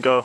Go.